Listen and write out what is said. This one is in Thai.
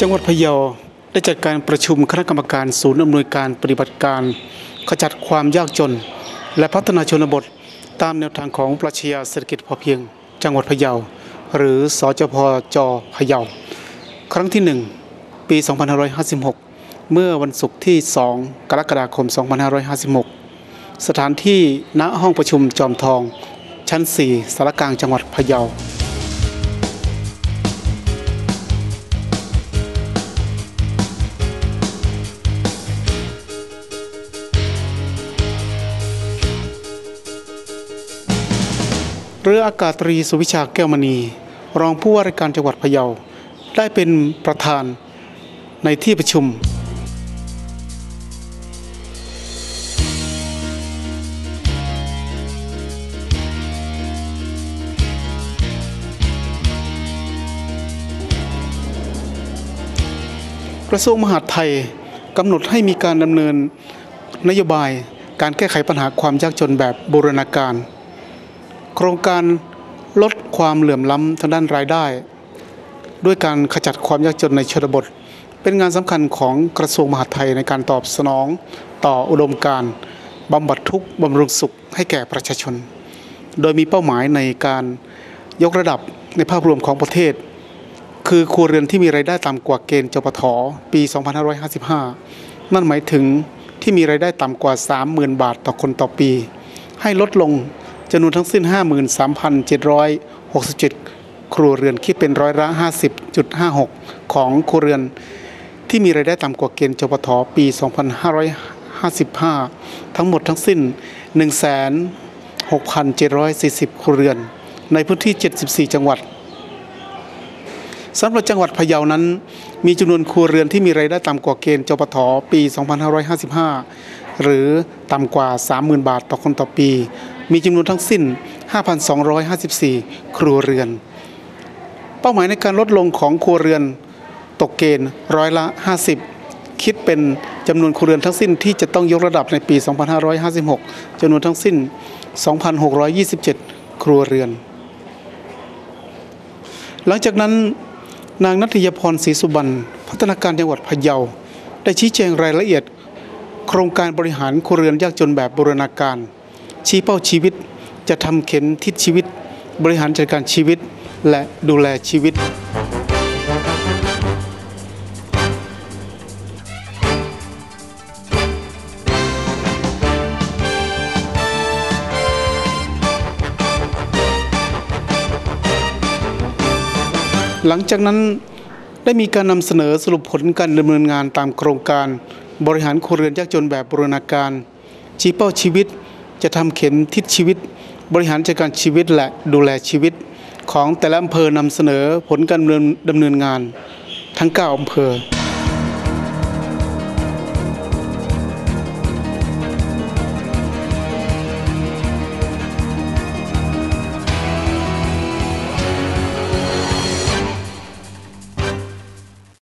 จังหวัดพะเยาได้จัดการประชุมคณะกรรมการศูนย์อำนวยการปฏิบัติการ ขจัดความยากจน และพัฒนาชนบท ตามแนวทางของปรัชญาเศรษฐกิจพอเพียง จังหวัดพะเยา หรือสจพจพะเยา ครั้งที่ 1 ปี 2556 เมื่อวันศุกร์ที่ 2 กรกฎาคม 2556 สถานที่ณห้องประชุมจอมทอง ชั้น 4สารกลางจังหวัดพะเยา เรืออากาศตรีสุวิชาแก้วมณี รองผู้ว่าราชการจังหวัดพะเยา ได้เป็นประธานในที่ประชุม กระทรวงมหาดไทยกำหนดให้มีการดำเนินนโยบายการแก้ไขปัญหาความยากจนแบบบูรณาการ โครงการลดความเหลื่อมล้ำทางด้านรายได้ ด้วยการขจัดความยากจนในชนบท เป็นงานสำคัญของกระทรวงมหาดไทยในการตอบสนองต่ออุดมการบำบัดทุกข์บำรุงสุขให้แก่ประชาชน โดยมีเป้าหมายในการยกระดับในภาพรวมของประเทศ คือครัวเรือนที่มีรายได้ต่ำกว่าเกณฑ์จปทปี 2555 นั่นหมายถึงที่มีรายได้ต่ำกว่า 30,000 บาทต่อคนต่อปี ให้ลดลง จำนวนทั้งสิ้น 53,767 ครัวเรือนคิดเป็นร้อยละ 50.56 ของครัวเรือน ที่มีรายได้ต่ำกว่าเกณฑ์จปทปี 2555 ทั้งหมดทั้งสิ้น16,740 ครัวเรือน ในพื้นที่ 74 จังหวัดสำหรับจังหวัดพะเยานั้น มีจำนวนครัวเรือนที่มีรายได้ต่ำกว่าเกณฑ์จปทปี 2555 หรือต่ำกว่า 30,000 บาทต่อคนต่อปี มีจำนวนทั้งสิ้น 5,254 ครัวเรือน เป้าหมายในการลดลงของครัวเรือน ตกเกณฑ์ร้อยละ 50 คิดเป็นจำนวนครัวเรือนทั้งสิ้นที่จะต้องยกระดับในปี 2556จำนวนทั้งสิ้น 2,627 ครัวเรือน หลังจากนั้นนางนัทยพรศรีสุบรรณพัฒนาการจังหวัดพะเยา ได้ชี้แจงรายละเอียด โครงการบริหารครัวเรือนยากจนแบบบูรณาการ ชี้เป้าชีวิต จะทำเข็มทิศชีวิต บริหารจัดการชีวิต และดูแลชีวิตหลังจากนั้นได้มีการนำเสนอสรุปผลการดำเนินงานตามโครงการ บริหารครัวเรือนยากจนแบบบูรณาการชี้เป้าชีวิต จะทำเข็มทิศชีวิต บริหารจัดการชีวิตและดูแลชีวิต ของแต่ละอำเภอนำเสนอผลการดำเนินดำเนินงาน ทั้ง 9อำเภอ